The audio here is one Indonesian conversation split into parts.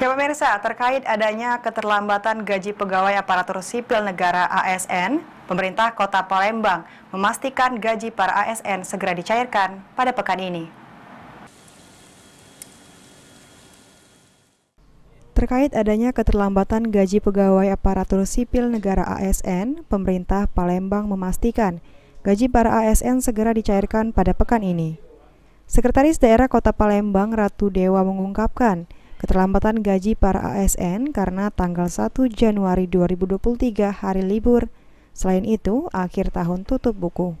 Ya pemirsa, terkait adanya keterlambatan gaji pegawai aparatur sipil negara ASN, pemerintah kota Palembang memastikan gaji para ASN segera dicairkan pada pekan ini. Terkait adanya keterlambatan gaji pegawai aparatur sipil negara ASN, pemerintah Palembang memastikan gaji para ASN segera dicairkan pada pekan ini. Sekretaris Daerah Kota Palembang Ratu Dewa mengungkapkan, Keterlambatan gaji para ASN karena tanggal 1 Januari 2023 hari libur. Selain itu, akhir tahun tutup buku.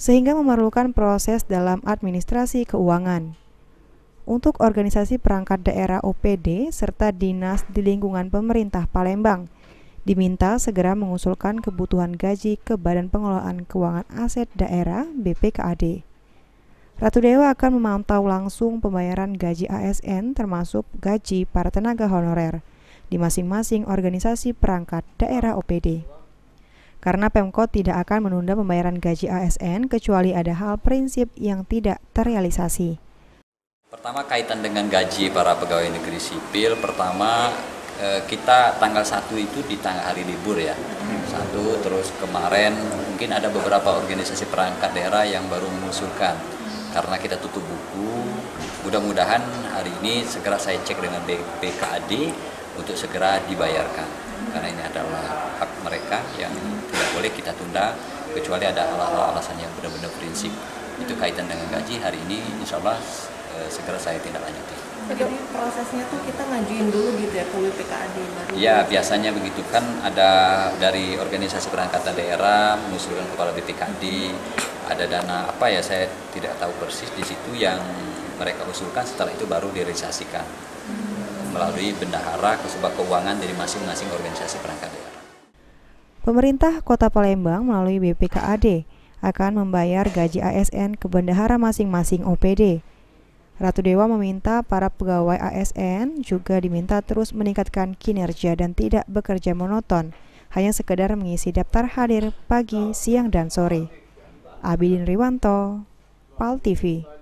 Sehingga memerlukan proses dalam administrasi keuangan. Untuk organisasi perangkat daerah OPD serta dinas di lingkungan pemerintah Palembang, diminta segera mengusulkan kebutuhan gaji ke Badan Pengelolaan Keuangan Aset Daerah BPKAD. Ratu Dewa akan memantau langsung pembayaran gaji ASN termasuk gaji para tenaga honorer di masing-masing organisasi perangkat daerah OPD. Karena Pemkot tidak akan menunda pembayaran gaji ASN kecuali ada hal prinsip yang tidak terrealisasi. Pertama kaitan dengan gaji para pegawai negeri sipil, pertama eh, kita tanggal 1 itu di tanggal hari libur ya. Satu terus kemarin mungkin ada beberapa organisasi perangkat daerah yang baru mengusulkan karena kita tutup buku. Mudah-mudahan hari ini segera saya cek dengan BPKAD untuk segera dibayarkan. Karena ini adalah hak mereka yang tidak boleh kita tunda kecuali ada hal-hal alasan yang benar-benar prinsip. Itu kaitan dengan gaji. Hari ini insya Allah eh, segera saya tindak lanjuti. Jadi prosesnya tuh kita ngajuin dulu gitu ya ke BPKAD baru? Ya biasanya begitu kan. Ada dari organisasi perangkatan daerah mengusulkan kepada BPKAD ada dana apa ya saya tidak tahu persis di situ yang mereka usulkan setelah itu baru direalisasikan melalui bendahara kesebab keuangan dari masing-masing organisasi perangkat daerah. Pemerintah Kota Palembang melalui BPKAD akan membayar gaji ASN ke bendahara masing-masing OPD. Ratu Dewa meminta para pegawai ASN juga diminta terus meningkatkan kinerja dan tidak bekerja monoton, hanya sekedar mengisi daftar hadir pagi, siang, dan sore. Abidin Riwanto, PAL TV.